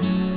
Bye.